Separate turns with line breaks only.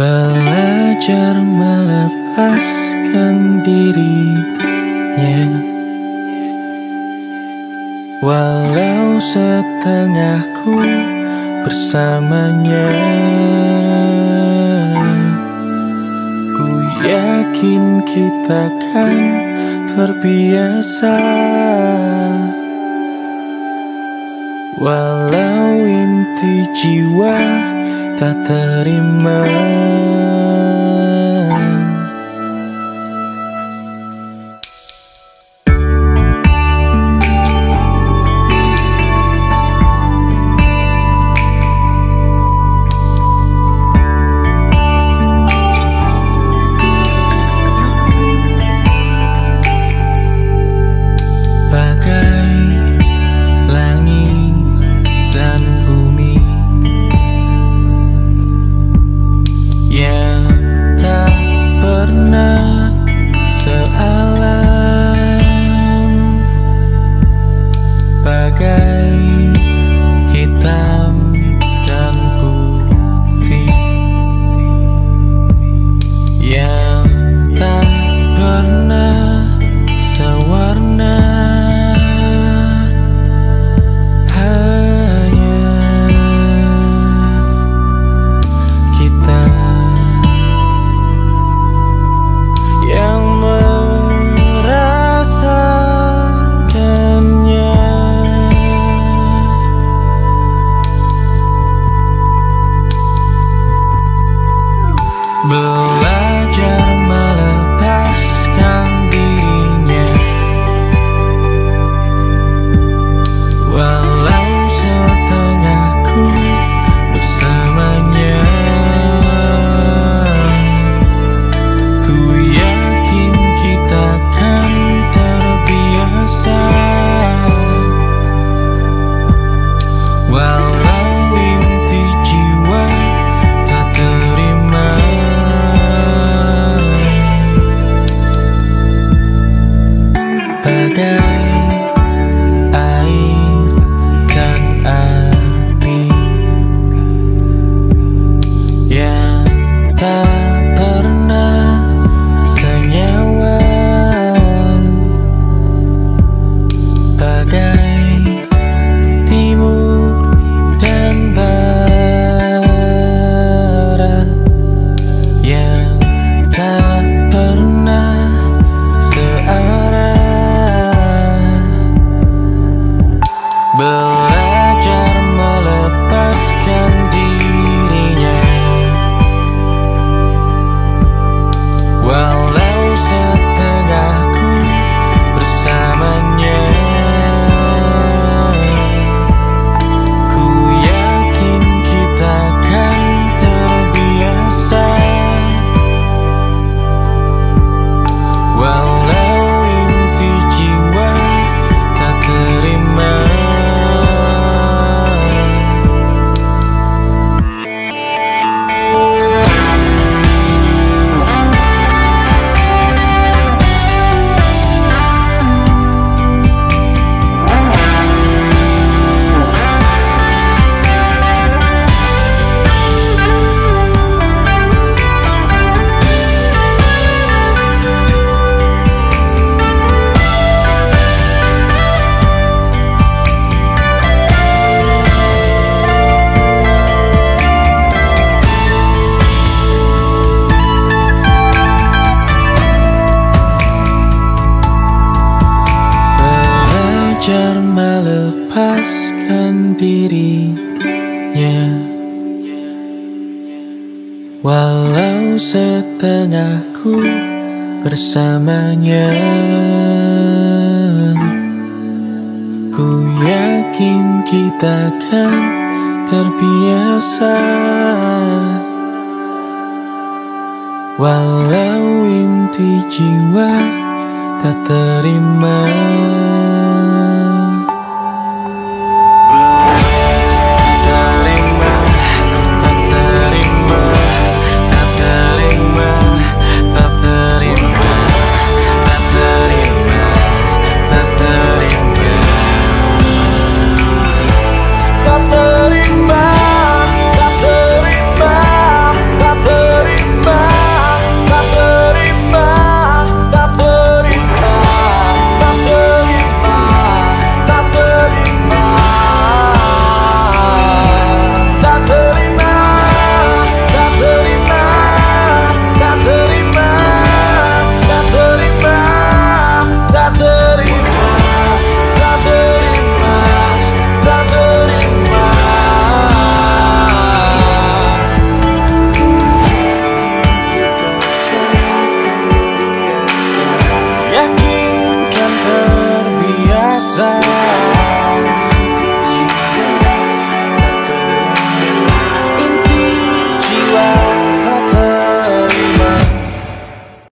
Belajar melepaskan dirinya. Walau setengahku bersamanya. Ku yakin kita kan terbiasa. Walau inti jiwa tak terima Well. Melepaskan dirinya. Walau setengahku bersamanya Ku yakin kita kan terbiasa. Walau inti jiwa tak terima side